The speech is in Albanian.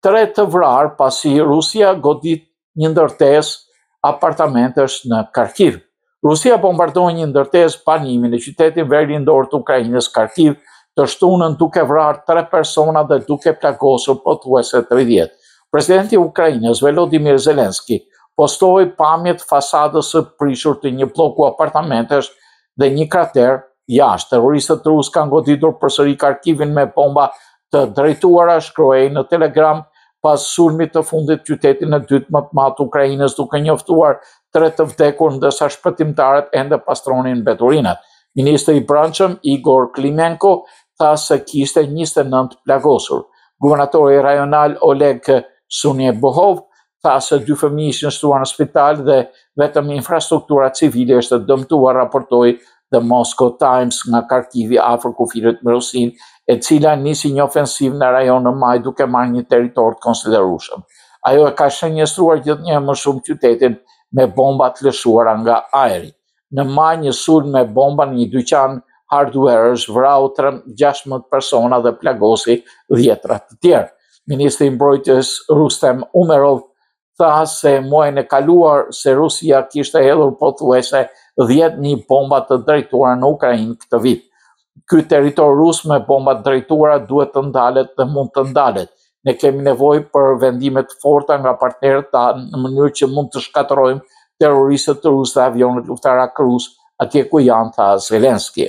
Tre të vrarë pasi Rusia godit një ndërtesë apartamentesh në Kharkiv. Rusia bombardoi një ndërtesë banimi në qytetin verilindor të Ukrainës Kharkiv të shtunën duke vrarë tre persona dhe duke plagosur pothuajse 30. Presidenti i Ukrainës Volodymyr Zelensky postoi pamjet fasadës së prishur të një bloku apartamentesh dhe një krater jashtë. Terroristët rusë kanë goditur përsëri Kharkivin me bomba të drejtuara, shkroi në Telegram pas sulmit të fundit qytetin e dytë më të madh të Ukrainës, duke njoftuar tre të vdekur ndërsa shpëtimtarët ende pastronin mbeturinat. Ministri i Brendshëm Igor Klimenko tha se kishte 29 plagosur. Guvernatori rajonal Oleg Sunjebohov tha se dy fëmijë ishin shtruar në spital dhe vetëm infrastruktura civile është e dëmtuar, raportoi The Moscow Times nga Kharkivi afër kufirit me Rusinë, e cila nisi një ofensivë në rajon në maj duke marrë një territor të konsiderueshëm. Ajo e ka shënjestruar gjithnjë e më shumë qytetin me bomba të lëshuara nga ajri. Në maj një sulm me bomba në një dyqan hardware-sh vrau gjashtëmbëdhjetë persona dhe plagosi dhjetëra të tjerë. Ministri i Mbrojtjes Rustem Umerov tha se muajin e kaluar se Rusia kishte hedhur pothuajse dhjetë mijë bomba të drejtuara në Ukrainë këtë vit. ky territor rus me bomba të drejtuara duhet të ndalet dhe mund të ndalet. Ne kemi nevojë për vendime të forta nga partnerët tanë në mënyrë që mund të shkatërrojmë terroristët rusë dhe avionët luftarakë rusë atje ku janë, tha Zelensky.